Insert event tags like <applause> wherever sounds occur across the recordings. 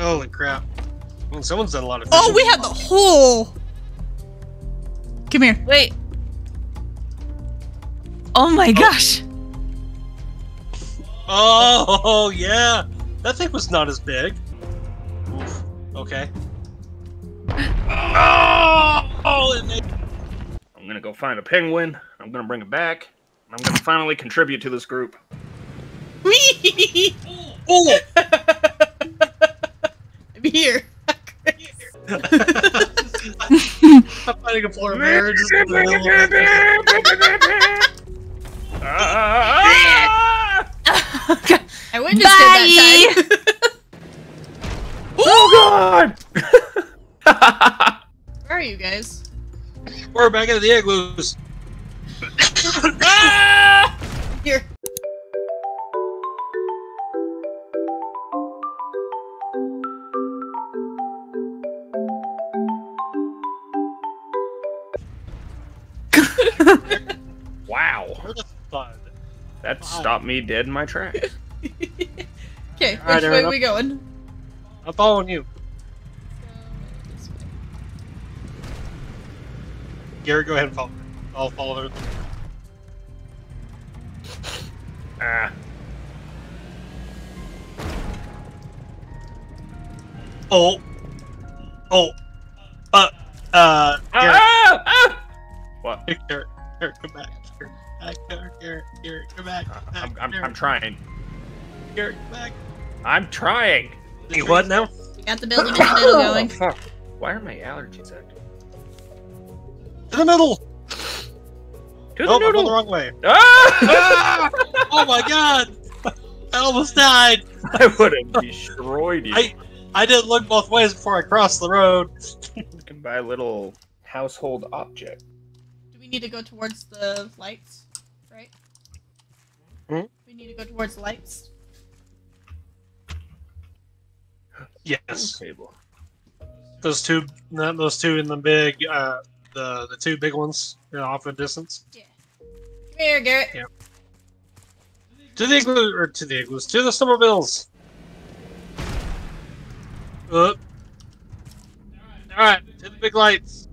Holy crap. Well, someone's done a lot of fishing. Oh, we have the whole. Come here. Wait. Oh my oh. gosh. Oh, yeah. That thing was not as big. Oof. Okay. Oh, oh it made- I'm gonna go find a penguin. I'm gonna bring it back. I'm gonna finally contribute to this group. <laughs> Whee! oh! I'm here. I'm fighting a polar bear just in the middle of it. Ah! I witnessed it that time. Oh god! Where are you guys? We're back into the igloos. Where the fun? that Wow. stopped me dead in my tracks. <laughs> Okay, Alright, which way are we going? I'm following you. Garrett, go ahead and follow. I'll follow her. Ah, Oh. Oh. Uh. Uh. Garrett. ah, ah! What? Garrett. Garrett, come back. Garrett, back. Garrett, Garrett, Garrett, come back. Back, I'm, I'm, I'm trying. Garrett, come back. I'm trying. You what now? We got the building in the middle <coughs> going. Fuck. Why are my allergies acting? To the middle. To the Oh, I'm the wrong way. <laughs> Ah! Oh my god! I almost died. I would have destroyed you. I- I didn't look both ways before I crossed the road. You can buy a little household object. Do we need to go towards the lights? Right? Hmm? We need to go towards the lights. Yes. Table. Those two, not those two in the big, uh, the the two big ones, you know, off in the distance. Come here, Garrett. Yeah. To the igloo, or to the igloos, to the snowmobiles. Up. All right, to the big lights.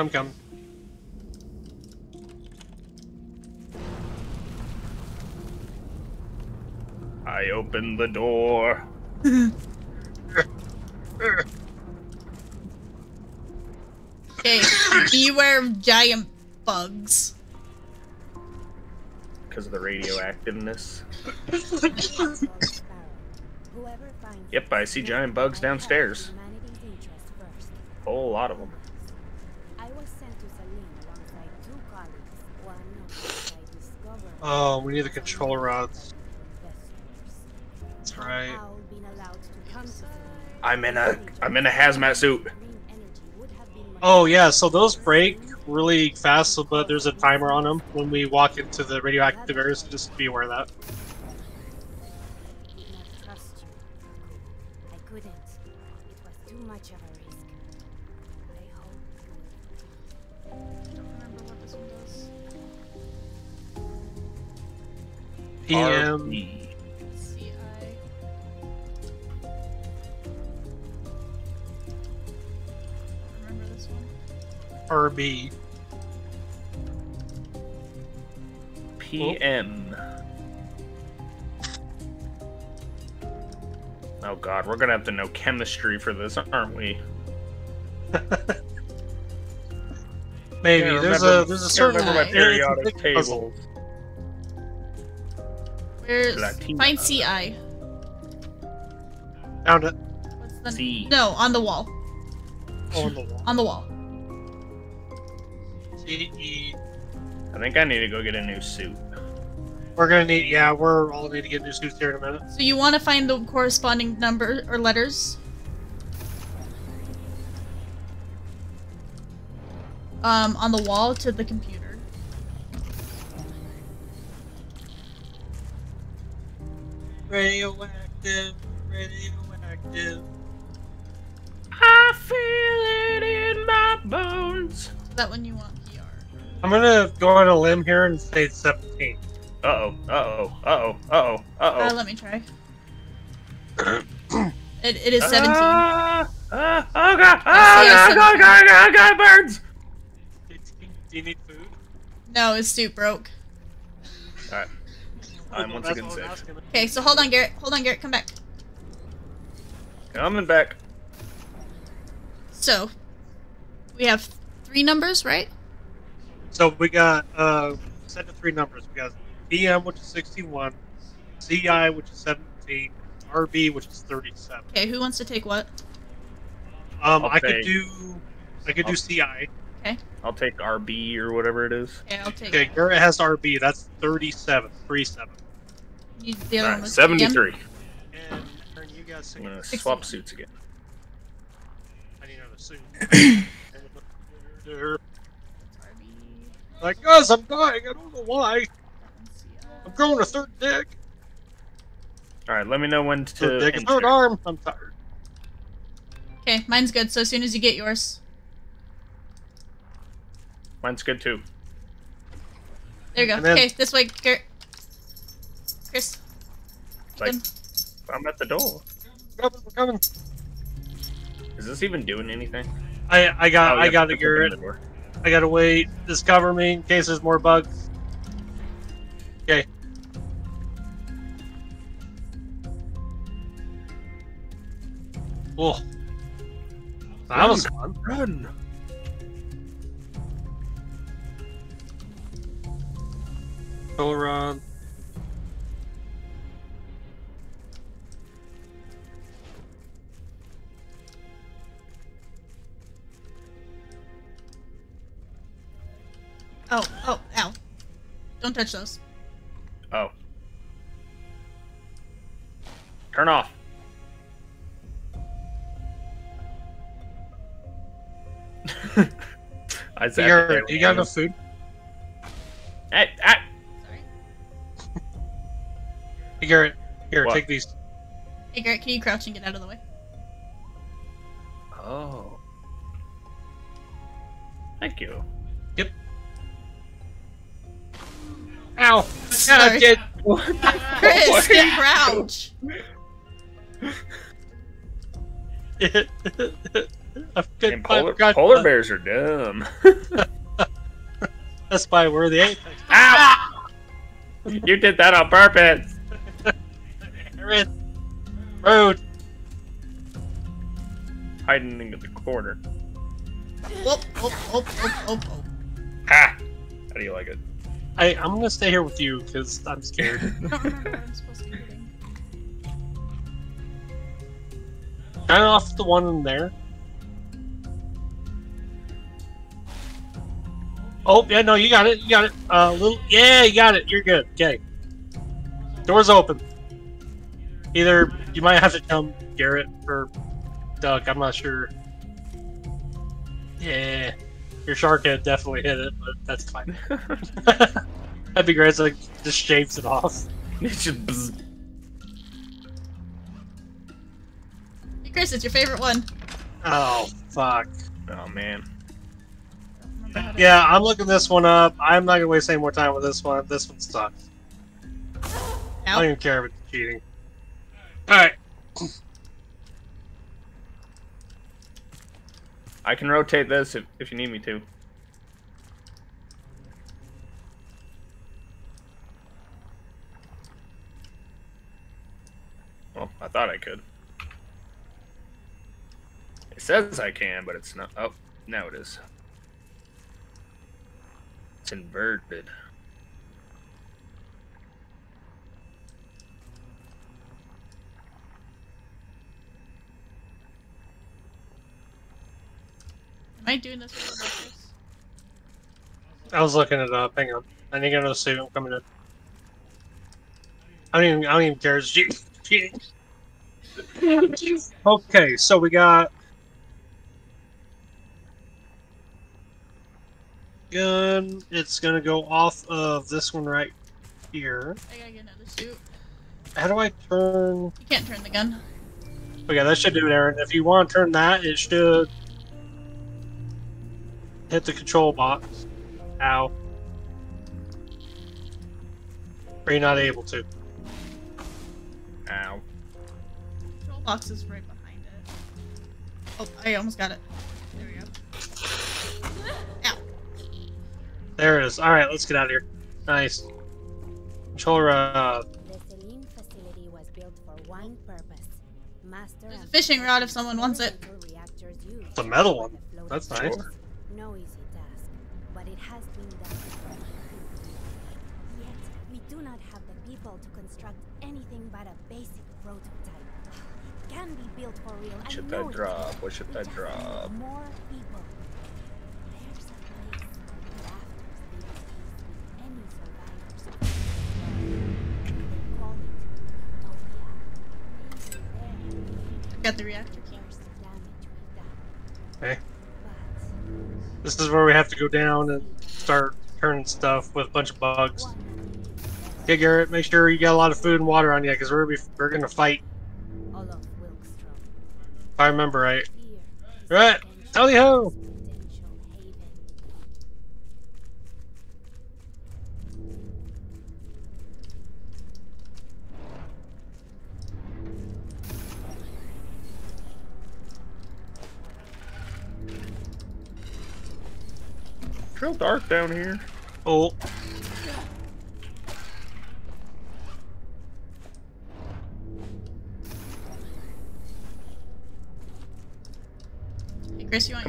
I'm coming. I open the door. Okay, beware of giant bugs. Because of the radioactiveness. <laughs> Yep, I see giant bugs downstairs. A whole lot of them. I was sent to Saline alongside two colleagues, one of which I discovered Oh, we need the control rods. investors. That's right. Somehow been allowed to come to Saline. I'm in a I'm in a hazmat suit. Green energy would have been Oh yeah, so those break really fast, but there's a timer on them when we walk into the radioactive area. So just be aware of that. PM. CI. Remember this one? RB. PM. Oh. oh god, we're gonna have to know chemistry for this, aren't we? <laughs> Maybe there's remember- a there's a certain remember my periodic it's a big puzzle. Table. Where's Latina. find CI? Found it What's the C. No, on the wall. on the wall. On the wall. CE. I think I need to go get a new suit. We're gonna need yeah, we're all need to get new suits here in a minute. So you want to find the corresponding number or letters? Um, on the wall to the computer. Radioactive, radioactive. I feel it in my bones. Is that one you want PR? I'm gonna go on a limb here and say it's 17. Uh oh. Uh oh. Uh oh. Uh oh. Uh Uh, oh. let me try. <coughs> it, it is 17. Ah, ah, oh god! Oh I see, I god! see. God! God! God! God! Birds! Do you need food? no, his suit broke. Alright. I'm once again safe. Okay, so hold on, Garrett. Hold on, Garrett. Come back. Coming back. So, we have three numbers, right? So we got uh set to three numbers. We got PM which is 61, CI which is 17, RB which is 37. Okay, who wants to take what? Um, I'll I could do I could do I'll- CI. I'll take RB or whatever it is. Okay, I'll take Okay, Garrett has RB. That's 37, 37. you, the Alright, was 73. And turn you guys I'm gonna sing. swap suits again. I need another suit. <coughs> like, guys, I'm dying. I don't know why. I'm growing a third dick. Alright, let me know when to. Third dick, a third arm. I'm tired. Okay, mine's good. So as soon as you get yours, Mine's good too. there you go. Then- okay, this way, Garrett. Chris. Like- I'm at the door. We're coming. We're coming. Is this even doing anything? I I got Oh, I got to it's open Garrett. I gotta wait. Discover me in case there's more bugs. Okay. Oh. That was fun. Run! Go around. Oh, oh, ow. Don't touch those. Oh. Turn off. <laughs> I zapped Garrett, it. do you got enough food? Hey, ah, Garrett, here, What? take these. Hey, Garrett, can you crouch and get out of the way? Oh. Thank you. Yep. Ow! Sorry. God, <laughs> Chris, can <laughs> crouch. I've got And polar, got- polar bears are dumb. <laughs> That's why we're the apex. Ow! you did that on purpose. Garrett, road. Hiding in the corner. Whoop, whoop, whoop, whoop, whoop, whoop. Ha! How do you like it? I I'm gonna stay here with you because I'm scared. <laughs> I don't remember where I'm supposed to be hitting. Turn off the one in there. Oh yeah, no, you got it. You got it. Uh, little. Yeah, you got it. You're good. Okay. Doors open. Either you might have to come, Garrett or Doug. I'm not sure. Yeah, your shark head definitely hit it, but that's fine. <laughs> <laughs> That'd be great. So like just shapes it off. <laughs> It's just bzz. Hey, Chris, it's your favorite one. Oh fuck. Oh man. Don't remember how to- Yeah, I'm looking this one up. I'm not gonna waste any more time with this one. This one sucks. I don't even care if it's cheating. Alright. I can rotate this if, if you need me to. Well, I thought I could. It says I can, but it's not. Oh, now it is. It's inverted. I doing this with I was looking it up. Hang on. I need to get another suit. I'm coming in. I don't even, I don't even care. It's che- <laughs> <laughs> okay, so we got. Gun. It's gonna go off of this one right here. I gotta get another suit. How do I turn? You can't turn the gun. Okay, that should do it, Aaron. If you want to turn that, it should hit the control box. Ow. Are you're not able to. Ow. Control box is right behind it. Oh, I almost got it. There we go. <laughs> Ow. There it is. All right, let's get out of here. Nice. Controller. Uh, The Celine facility was built for one purpose. Master There's a fishing rod if someone wants it. experimental reactors used It's a metal one. That's nice. Sure. No easy task, but it has been done before. Yet, we do not have the people to construct anything but a basic prototype. It can be built for real. What should I, that drop? What should We that drop? More people. There's a place that after any survivors of this world, they call it Utopia. Got the reactor key. there's the damage we've done. Okay. This is where we have to go down and start turning stuff with a bunch of bugs. One Okay, Garrett, make sure you got a lot of food and water on you, because we're gonna we're gonna fight. If I remember right. Right. potential- Tally ho! It's real dark down here. Oh,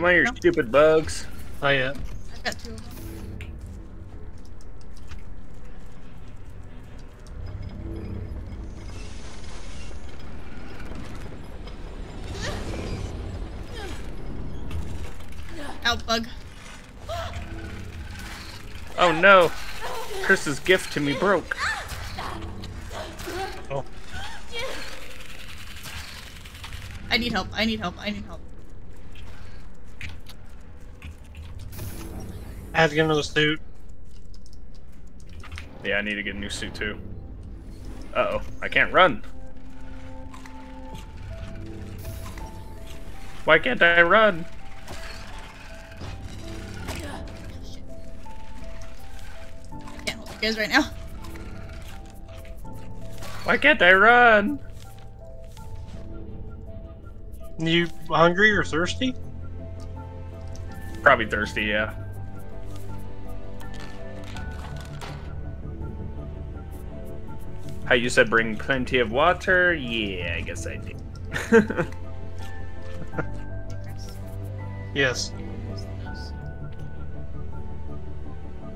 Come on, you your stupid bugs. Oh, not yet. I've got two of them. Out bug. Oh no! Chris's gift to me broke. Oh, I need help. I need help. I need help. I have to get another suit. Yeah, I need to get a new suit too. Uh oh, I can't run. Why can't I run? Can't help you guys right now. Why can't I run? You hungry or thirsty? Probably thirsty, yeah. How you said bring plenty of water? Yeah, I guess I did. <laughs> Yes.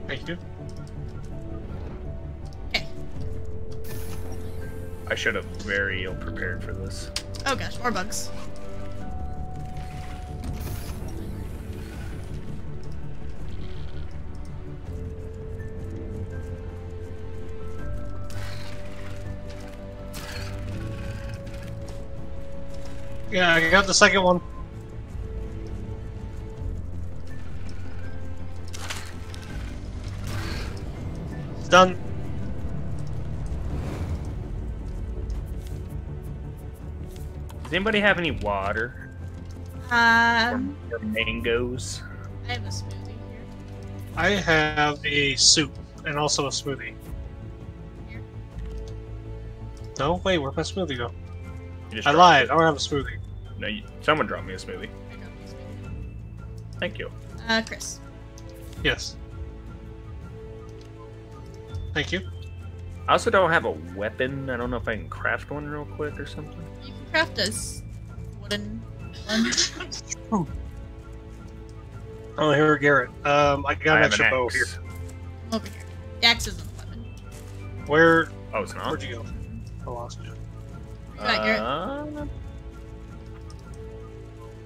Thank you. Okay. I should have very ill prepared for this. Oh gosh, more bugs. Yeah, I got the second one. It's done. Does anybody have any water Um, or mangoes? I have a smoothie here. I have a soup and also a smoothie. Here. No, wait, where'd my smoothie go? I lied. it. I don't have a smoothie. No, you, someone dropped me a smoothie. I got this smoothie. Thank you. Uh, Chris. Yes. Thank you. I also don't have a weapon. I don't know if I can craft one real quick or something. You can craft a s- wooden one. <laughs> Oh, here, Garrett. Um, I got I an extra an bow here. Over here. The axe isn't a weapon. Where? Oh, it's not. Where'd you go? I lost you. You got Garrett.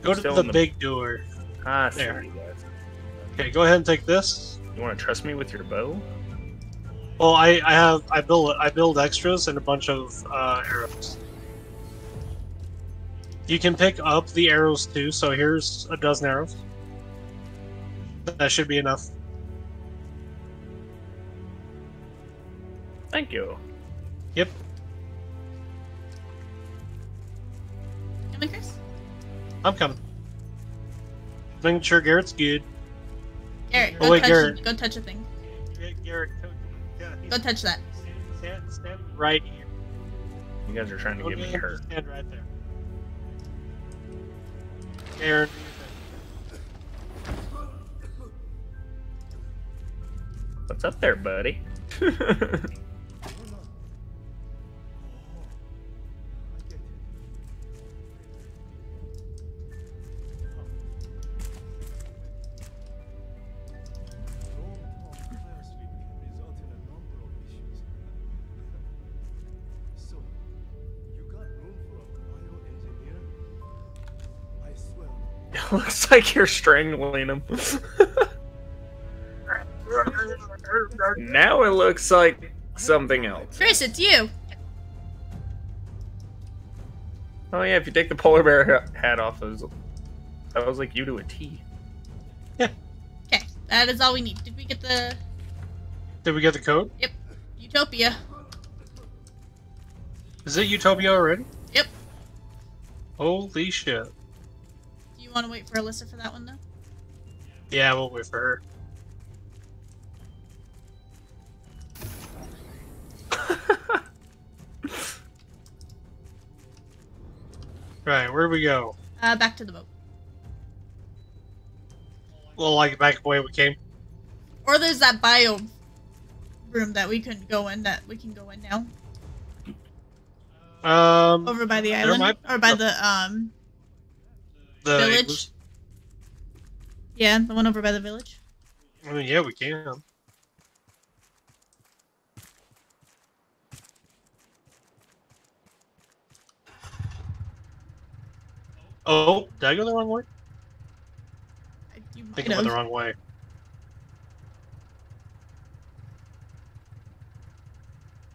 Go to the the- big door. ah, There. Okay, go ahead and take this. You want to trust me with your bow? Well, I, I have I build I build extras and a bunch of uh, arrows. You can pick up the arrows too. So here's a dozen arrows. That should be enough. Thank you. Yep. I'm coming. Making sure Garrett's good. Garrett, Oh, go wait, touch Garrett. go touch a thing. Yeah, Garrett, go, yeah, Go touch that. stand, stand right here. You guys are trying to get me Okay, hurt. Stand right there. Aaron, do your What's up there, buddy? <laughs> <laughs> looks like you're strangling him. <laughs> now it looks like something else. Chris, it's you. Oh yeah, if you take the polar bear hat off, it was, that was like you to a T. Yeah. Okay, that is all we need. Did we get the Did we get the code? Yep. Utopia? Is it Utopia already? Yep. Holy shit. You want to wait for Alyssa for that one though? Yeah, we'll wait for her. <laughs> right, where do we go? Uh, back to the boat. Well, like back the way we came. Or there's that bio room that we couldn't go in that we can go in now. Um, Over by the island. Or by the um the village. Yeah, the one over by the village. I mean, yeah, we can. Oh, did I go the wrong way? I- You I think I went the wrong way.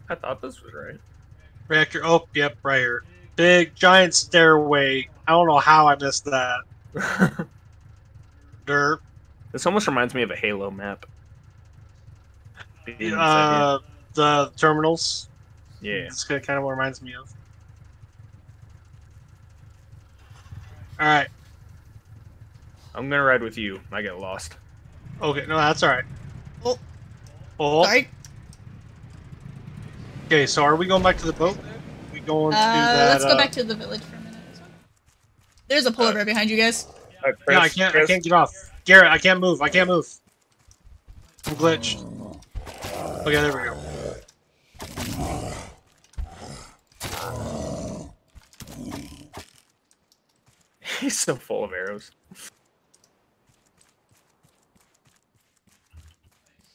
I thought this was right. Reactor. Oh, yep, right here. Big giant stairway. I don't know how I missed that. <laughs> Derp. this almost reminds me of a Halo map. Uh, the terminals. yeah. It's kind of what it reminds me of. All right. I'm gonna ride with you. I get lost. Okay. No, that's all right. Oh. Oh. Sorry. Okay. So, are we going back to the boat? We going Uh, to that? let's go uh, back to the village for a minute. There's a polar bear behind you guys. Uh, Chris, Yeah, I can't. I can't get off. Garrett, I can't move. I can't move. I'm glitched. Okay, there we go. <laughs> He's so full of arrows.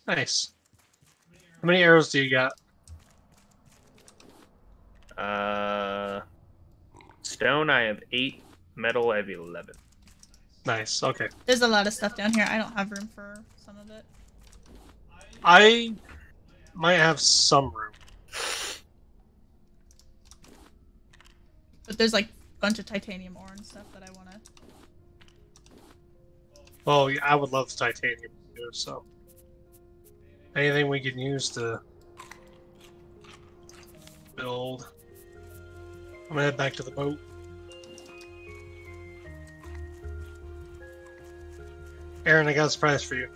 Nice. How many arrows do you got? Uh, stone. I have eight. Metal. I have eleven. Nice. Okay. There's a lot of stuff down here. I don't have room for some of it. I might have some room. But there's like a bunch of titanium ore and stuff that I want to. Well, yeah, I would love titanium too. So anything we can use to build. I'm gonna head back to the boat. Aaron, I got a surprise for you.